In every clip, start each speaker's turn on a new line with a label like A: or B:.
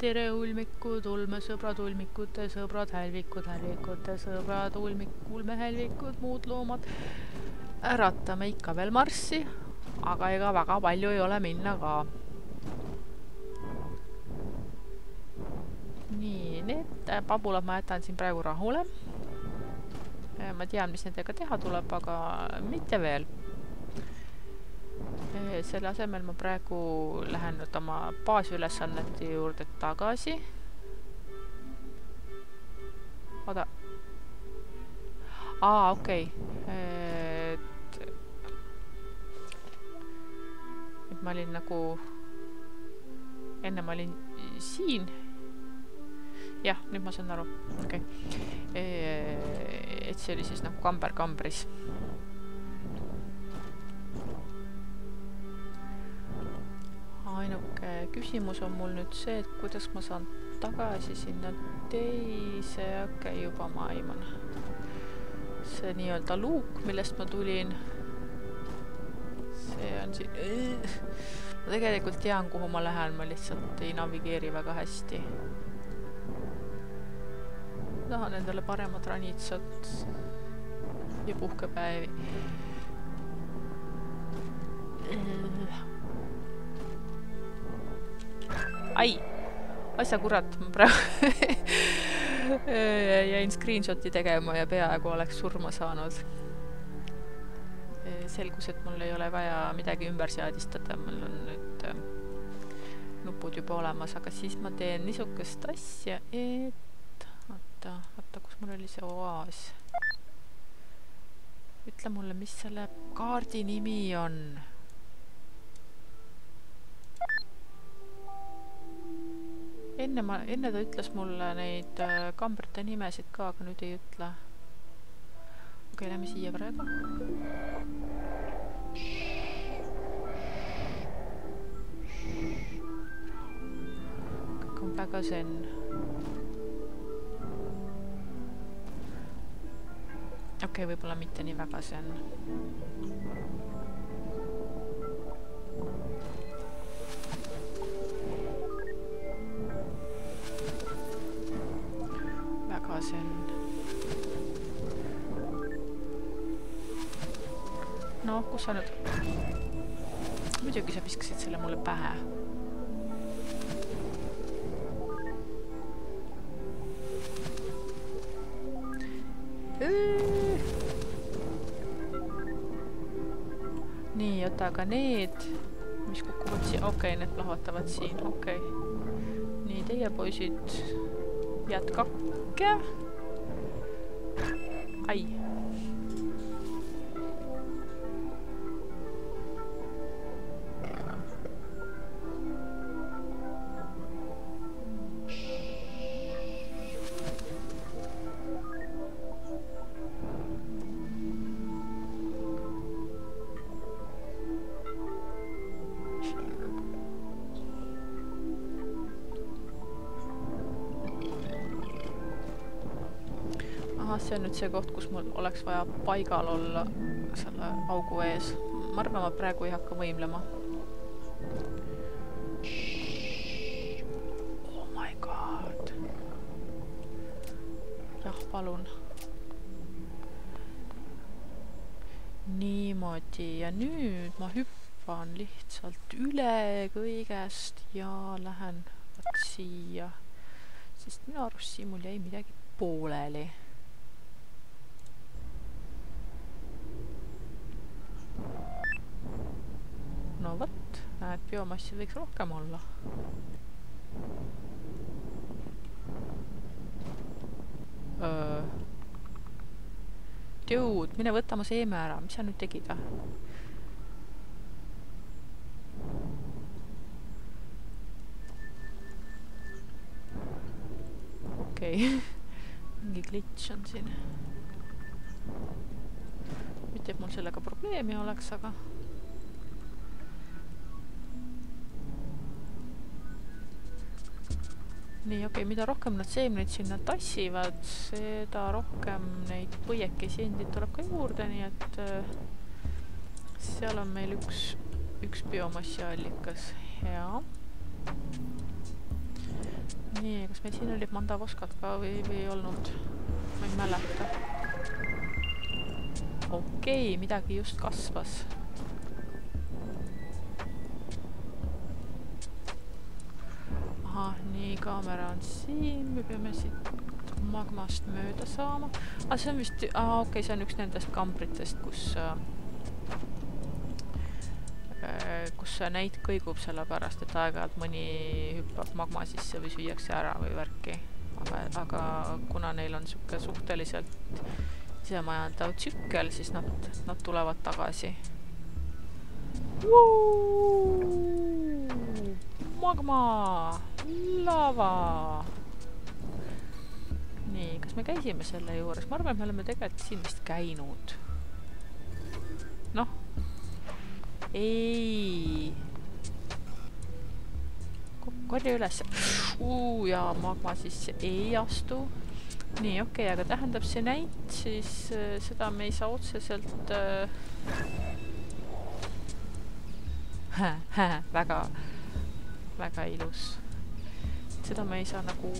A: tere, ulmikud, ulmesõbrad, ulmikute sõbrad, hälvikud, hälvikute sõbrad, ulmik, ulmehälvikud, muud loomad. äratame ikka veel marssi, aga ega väga palju ei ole minna ka. nii, need pabulad ma jätan siin praegu rahule. ma tean, mis nendega teha tuleb, aga mitte veel selle asemel ma praegu lähen nüüd oma baasülesannete juurde tagasi. oota. aa, okei okay.. et, et ma olin nagu, enne ma olin siin. jah, nüüd ma saan aru, okei okay.. et see oli siis nagu kamber kambris ainuke küsimus on mul nüüd see, et kuidas ma saan tagasi sinna teise, okei okay,, juba ma aiman. see nii-öelda luuk, millest ma tulin. see on siin. ma tegelikult tean, kuhu ma lähen, ma lihtsalt ei navigeeri väga hästi. tahan endale paremat ranitsat ja puhkepäevi ai, asja kurat, ma praegu jäin screenshot'i tegema ja peaaegu oleks surma saanud. selgus, et mul ei ole vaja midagi ümber seadistada, mul on nüüd äh, nupud juba olemas, aga siis ma teen niisugust asja, et oota, oota, kus mul oli see oaas? ütle mulle, mis selle kaardi nimi on enne ma, enne ta ütles mulle neid äh, kambrite nimesid ka, aga nüüd ei ütle. okei okay,, lähme siia praegu. kõik on väga zen. okei okay,, võib-olla mitte nii väga zen. Noh, kus sa nüüd? muidugi sa viskasid selle mulle pähe. nii, oota, aga need, mis kukuvad siia, okei okay,, need plahvatavad siin, okei okay.. nii, teie poisid, jätkake see on nüüd see koht, kus mul oleks vaja paigal olla selle augu ees. ma arvan, ma praegu ei hakka võimlema. Oh my god. jah, palun. niimoodi ja nüüd ma hüppan lihtsalt üle kõigest ja lähen siia, sest minu arust siin mul jäi midagi pooleli no vot, näed, biomassi võiks rohkem olla. Dude, mine võta mu seeme ära, mis sa nüüd tegid või? okei okay. mingi glitch on siin. mitte, et mul sellega probleemi oleks, aga nii, okei okay,, mida rohkem nad seemneid sinna tassivad, seda rohkem neid põiekesi endid tuleb ka juurde, nii et äh, seal on meil üks, üks biomassi allikas, hea. nii, kas meil siin olid mandavoskat ka või, või ei olnud? ma ei mäleta. okei okay,, midagi just kasvas. Nii, kaamera on siin, me peame siit magmast mööda saama. aa, see on vist, aa okei okay,, see on üks nendest kambritest, kus äh, kus näit kõigub, sellepärast et aeg-ajalt mõni hüppab magma sisse või süüakse ära või värki. aga, aga kuna neil on niisugune suhteliselt isemajandav tsükkel, siis nad, nad tulevad tagasi. magma, lava. nii, kas me käisime selle juures? ma arvan, et me oleme tegelikult siin vist käinud. noh ei. korja üles. ja magma sisse ei astu. nii, okei okay,, aga tähendab see näit siis äh, seda me ei saa otseselt äh, väga, väga ilus. Seda me ei saa nagu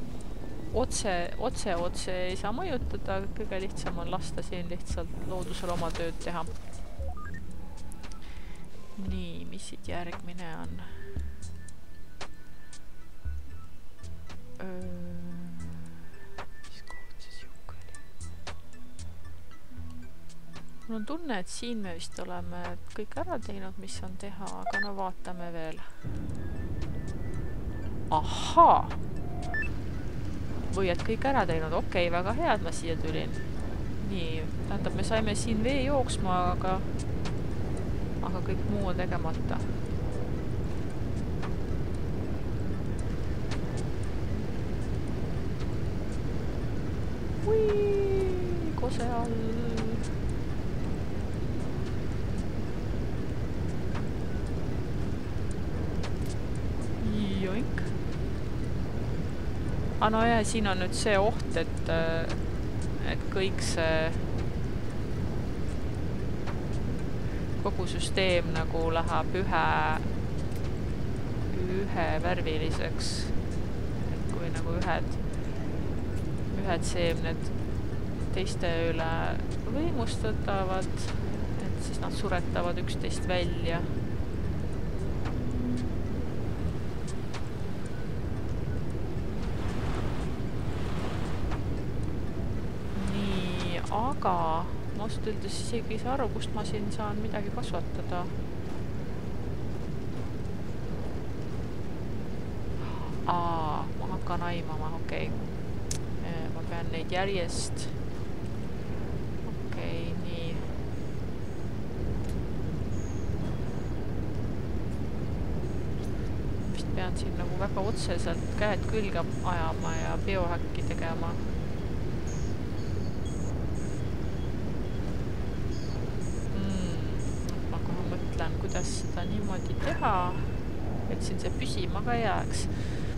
A: otse, otse, otse ei saa mõjutada, kõige lihtsam on lasta siin lihtsalt loodusel oma tööd teha nii, mis siit järgmine on? mis koht see siuke oli? mul on tunne, et siin me vist oleme kõik ära teinud, mis on teha, aga no vaatame veel. Ahhaa! või et kõik ära teinud, okei okay,, väga hea, et ma siia tulin. nii, tähendab, me saime siin vee jooksma, aga aga kõik muu on tegemata. kose all. joink. Aa ah, no ja siin on nüüd see oht, et, et kõik see kogu süsteem nagu läheb ühe, ühevärviliseks. kui nagu ühed, ühed seemned teiste üle võimustatavad, et siis nad suretavad üksteist välja. nii, aga ma ausalt öeldes isegi ei saa aru, kust ma siin saan midagi kasvatada. aa, ma hakkan aimama, okei okay.. ma pean neid järjest. okei okay,, nii. vist pean siin nagu väga otseselt käed külge ajama ja biohäkki tegema kuidas seda niimoodi teha, et siin see püsima ka jääks.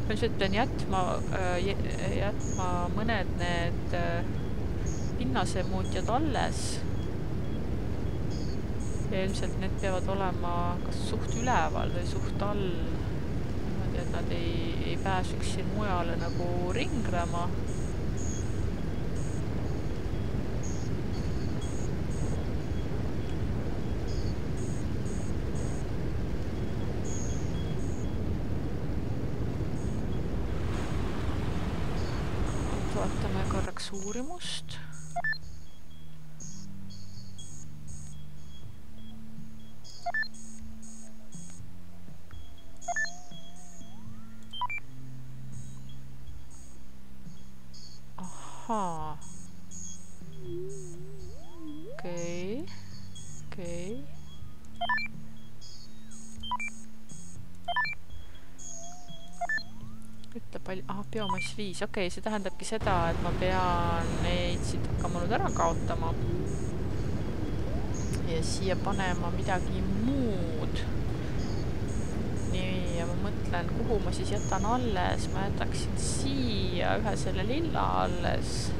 A: ma lihtsalt pean jätma äh,, jätma mõned need äh, pinnasemuutjad alles. ja ilmselt need peavad olema kas suht üleval või suht all. niimoodi, et nad ei, ei pääseks siin mujale nagu ringlema Suuremus biomass viis, okei okay,, see tähendabki seda, et ma pean neid siit hakkama nüüd ära kaotama. ja siia panema midagi muud. nii, ja ma mõtlen, kuhu ma siis jätan alles, ma jätaksin siia ühe selle lilla alles.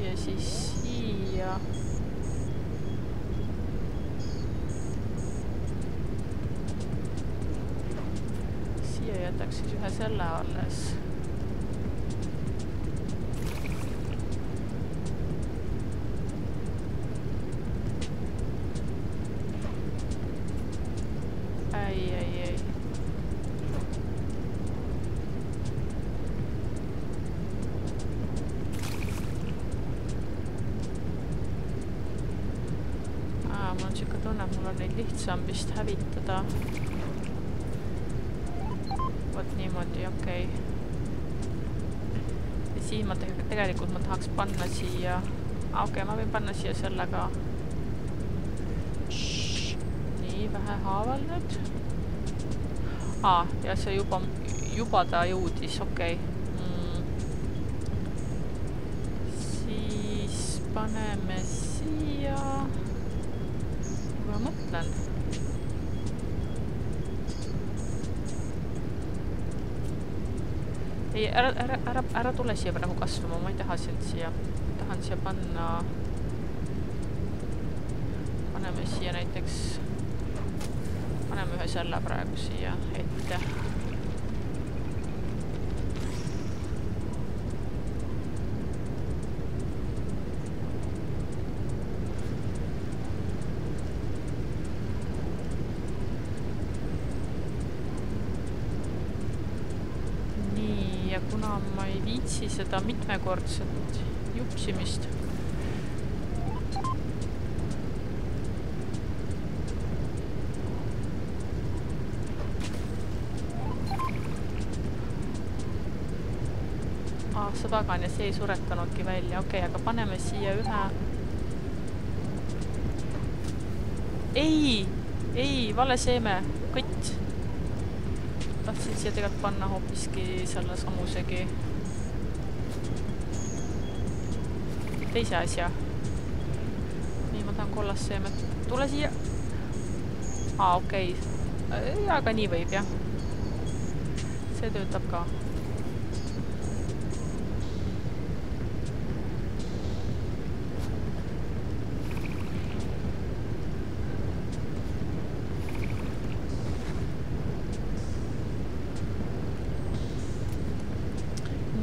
A: ja siis siia jätaks siis ühe selle alles. ei, ei, ei. Mul on siuke tunne, et mul on neid lihtsam vist hävitada. Niimoodi, okei okay. ja siis ma te tegelikult ma tahaks panna siia, okei okay,, ma võin panna siia selle ka. nii, vähehaaval nüüd. aa, ja see juba, juba ta jõudis, okei okay. mm.. siis paneme siia. ma mõtlen ei, ära, ära, ära, ära tule siia praegu kasvama, ma ei taha sind siia, tahan siia panna, paneme siia näiteks, paneme ühe selle praegu siia ette. nii, ja kuna viitsi seda mitmekordset jupsimist. Ah, sa pagan ja see ei suretanudki välja, okei okay,, aga paneme siia ühe. ei, ei, vale seeme, kõtt. tahtsin siia tegelikult panna hoopiski selle samusegi teise asja. nii, ma tahan kollast seemet, tule siia. aa, okei okay., aga nii võib jah. see töötab ka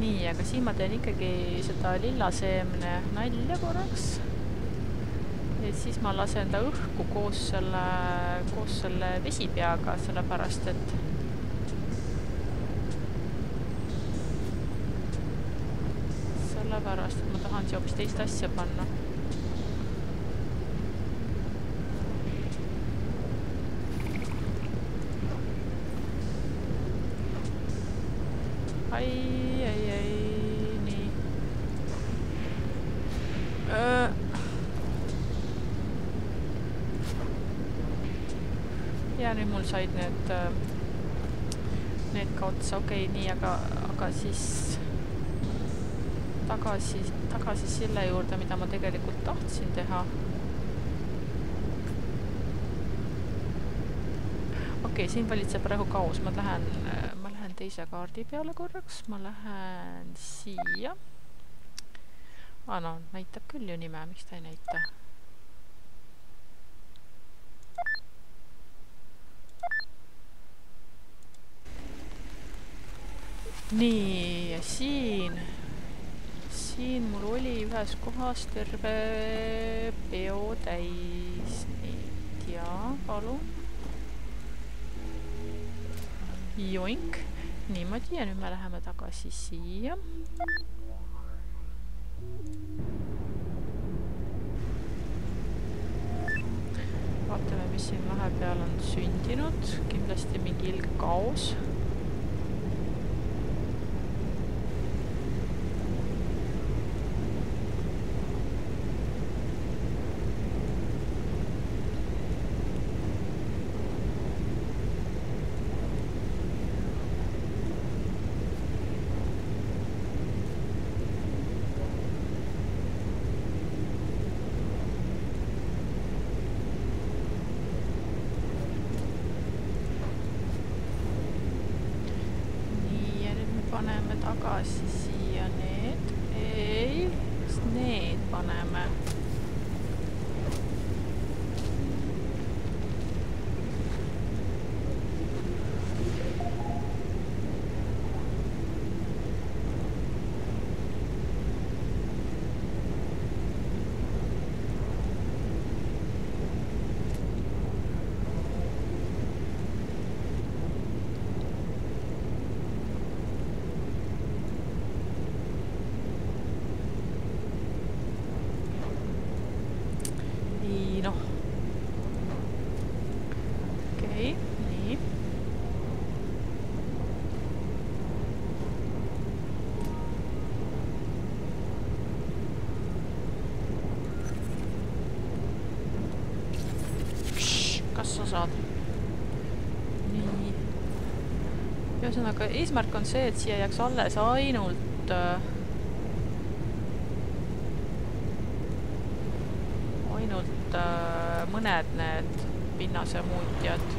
A: nii, aga siin ma teen ikkagi seda lillaseemne nalja korraks. ja siis ma lasen ta õhku koos selle, koos selle vesipeaga, sellepärast et sellepärast, et ma tahan siia hoopis teist asja panna. ai, ai, ai, nii. ja nüüd mul said need, need ka otsa, okei okay,, nii, aga, aga siis tagasi, tagasi selle juurde, mida ma tegelikult tahtsin teha. okei okay,, siin valitseb praegu kaos, ma lähen, ma lähen teise kaardi peale korraks, ma lähen siia. aa, no näitab küll ju nime, miks ta ei näita? Nii, ja siin, siin mul oli ühes kohas terve peo täis neid ja palun. joink, niimoodi ja nüüd me läheme tagasi siia. vaatame, mis siin vahepeal on sündinud, kindlasti mingi ilge kaos paneme tagasi siia need, ei, need paneme. Kas sa saad? nii. ühesõnaga, eesmärk on see, et siia jääks alles ainult äh, ainult äh, mõned need pinnasemuutjad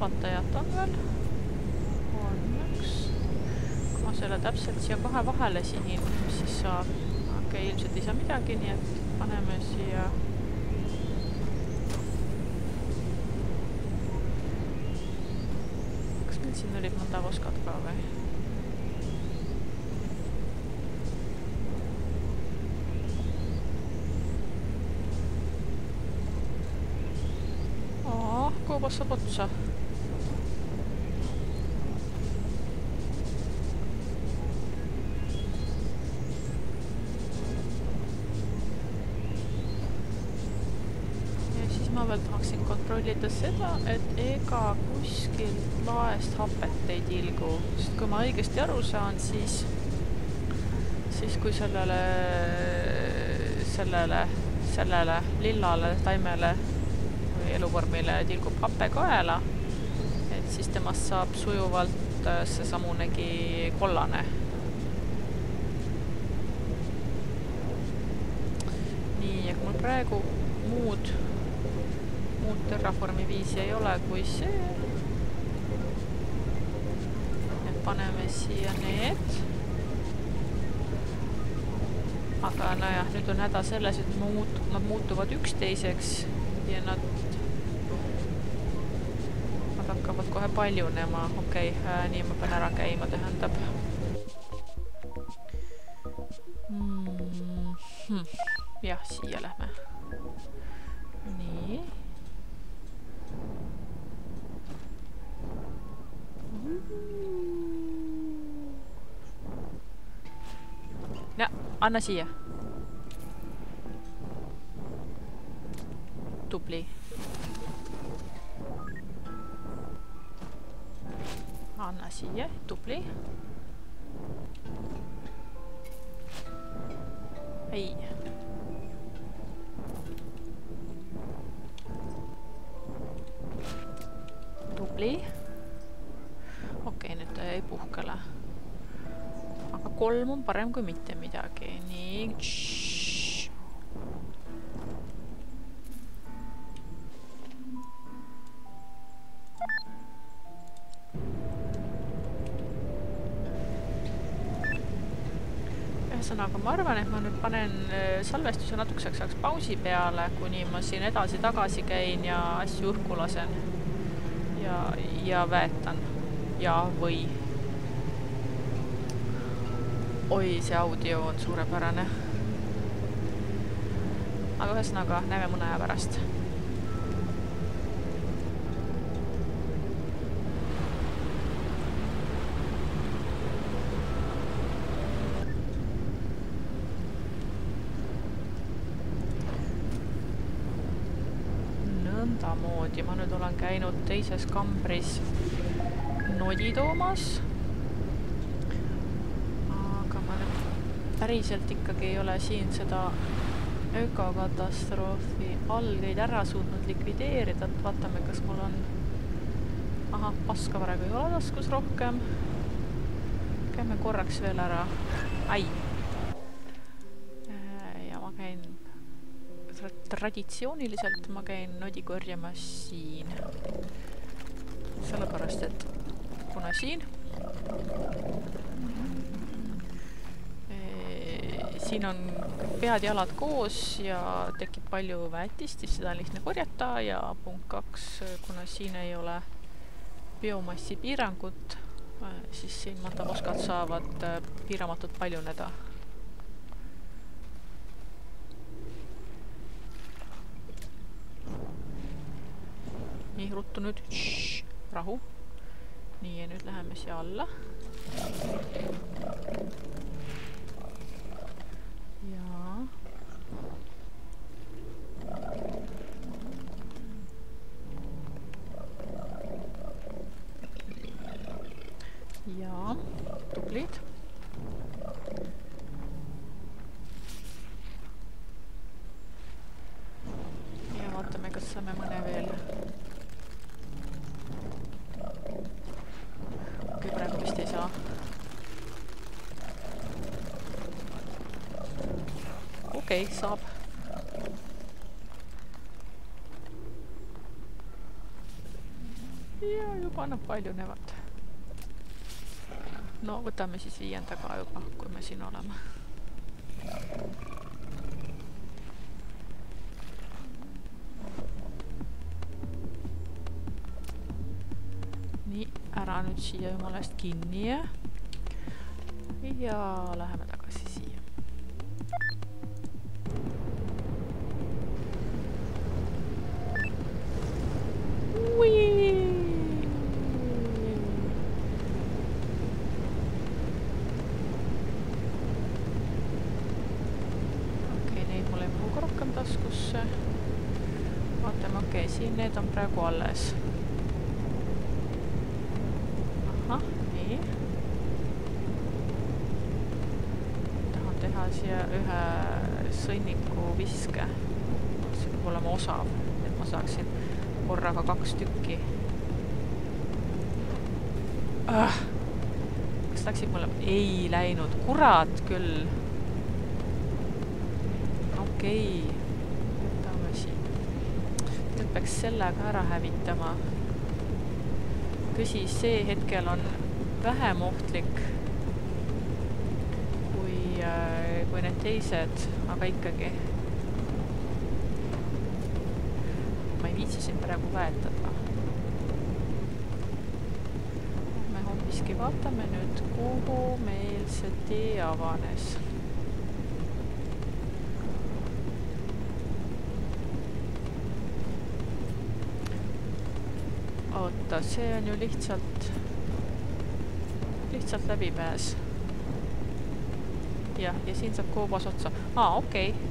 A: plahvatajat on veel. on üks. kui ma selle täpselt siia kahe vahele sihin, mis siis saab? Okay,, ilmselt ei saa midagi, nii et paneme siia kas meil siin olid mõnda voskad ka või? kaubas saab otsa. Tahaksin kontrollida seda, et ega kuskilt laest hapet ei tilgu, sest kui ma õigesti aru saan, siis, siis kui sellele, sellele, sellele lillale taimele eluvormile tilgub hape kaela, et siis temast saab sujuvalt äh, seesamunegi kollane. nii, aga mul praegu muud, muud terraformi viisi ei ole kui see. et paneme siia need. Aga nojah, nüüd on häda selles, et muut-, nad muutuvad üksteiseks ja nad hakkavad kohe paljunema, okei okay, äh,, nii ma pean ära käima, tähendab no anna siia. tubli anna siia, tubli. ei. Kolm on parem kui mitte midagi, nii. ühesõnaga, ma arvan, et ma nüüd panen äh, salvestuse natukeseks ajaks pausi peale, kuni ma siin edasi-tagasi käin ja asju õhku lasen. ja, ja väetan. ja, või. Oi, see audio on suurepärane. aga ühesõnaga, näeme mõne aja pärast nõndamoodi, ma nüüd olen käinud teises kambris nodi toomas. aga ma nüüd päriselt ikkagi ei ole siin seda ökokatastroofi algeid ära suutnud likvideerida, et vaatame, kas mul on ahah, paska praegu ei ole taskus rohkem. käime korraks veel ära. ai traditsiooniliselt ma käin nodi korjamas siin. sellepärast, et kuna siin siin on pead-jalad koos ja tekib palju väetist, siis seda on lihtne korjata ja punkt kaks, kuna siin ei ole biomassi piirangut, siis siin matavoskad saavad piiramatult paljuneda nii, ruttu nüüd. rahu. nii, nii, nüüd läheme siia alla. Tublid ja vaatame, kas saame mõne veel. okei okay,, praegu vist ei saa. okei okay,, saab. ja juba nad paljunevad. No võtame siis viienda ka juba, kui me siin oleme. Ära nüüd siia jumala eest kinni ja ja läheme tagasi siia. okei okay,, neid mul ei mahu ka rohkem taskusse. vaatame, okei okay,, siin need on praegu alles ahah, nii. tahan teha siia ühe sõnniku viske. see peab olema osav, et ma saaksin korraga kaks tükki ah.. kas läksid mulle? ei läinud, kurat küll. okei okay., peaks selle ka ära hävitama tõsi, see hetkel on vähem ohtlik kui, kui need teised, aga ikkagi. ma ei viitsi siin praegu väetada. me hoopiski vaatame nüüd, kuhu meil see tee avanes oota, see on ju lihtsalt, lihtsalt läbipääs. jah, ja siin saab koobas otsa. aa, okei okay..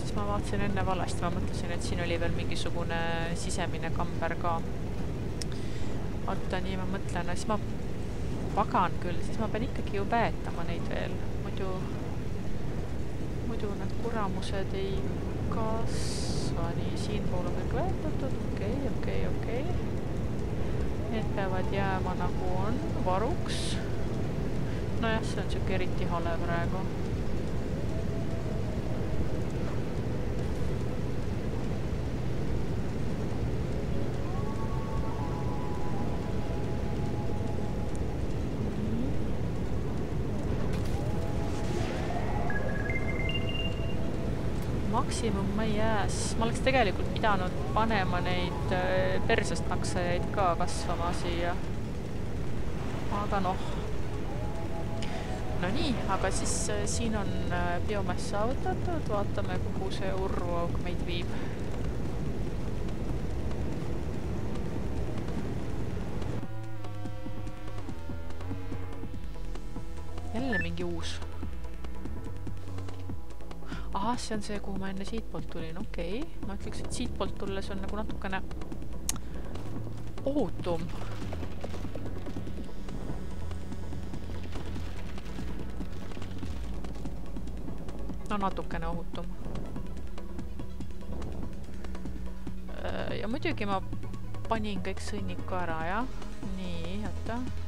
A: siis ma vaatasin enne valesti, ma mõtlesin, et siin oli veel mingisugune sisemine kamber ka. oota, nii ma mõtlen, siis ma pagan küll, siis ma pean ikkagi ju väetama neid veel, muidu, muidu need kuramused ei kasva. nii, siinpool on kõik väetatud, okei okay,, okei okay,, okei okay.. Need peavad jääma nagu on, varuks. nojah, see on siuke eriti hale praegu maksimum mai jääs. ma oleks tegelikult pidanud panema neid persest naksajaid ka kasvama siia. aga noh. no nii, aga siis siin on biomass saavutatud, vaatame, kuhu see urvuauk meid viib. jälle mingi uus ahah, see on see, kuhu ma enne siitpoolt tulin, okei okay.. ma ütleks, et siitpoolt tulles on nagu natukene ohutum. no natukene ohutum. Äh, ja muidugi ma panin kõik sõnniku ära, jah. nii, oota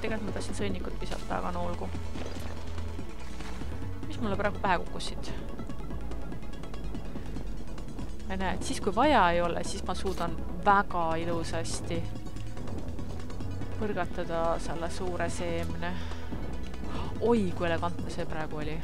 A: tegelikult ma tahtsin sõnnikut visata, aga no olgu. mis mulle praegu pähe kukkusid? näed, siis kui vaja ei ole, siis ma suudan väga ilusasti põrgatada selle suure seemne. oi, kui elegantne see praegu oli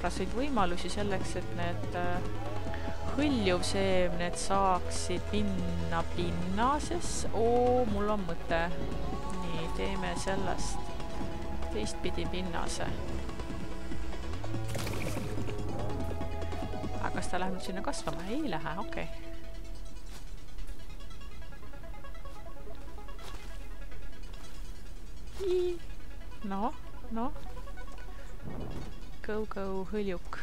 A: suurepäraseid võimalusi selleks, et need äh, hõljuvseemned saaksid minna pinnases. oo, mul on mõte. nii, teeme sellest teistpidi pinnase. aga kas ta läheb nüüd sinna kasvama? ei lähe, okei okay noh, noh. Go, go, hõljuk.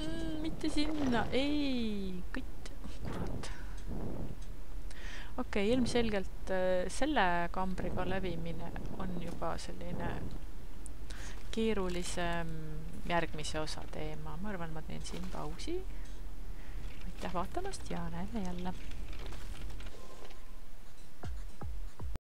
A: Mm, mitte sinna, ei, kõtt, kurat. okei okay,, ilmselgelt äh, selle kambriga lävimine on juba selline keerulisem järgmise osa teema. ma arvan, ma teen siin pausi aitäh vaatamast ja näeme jälle!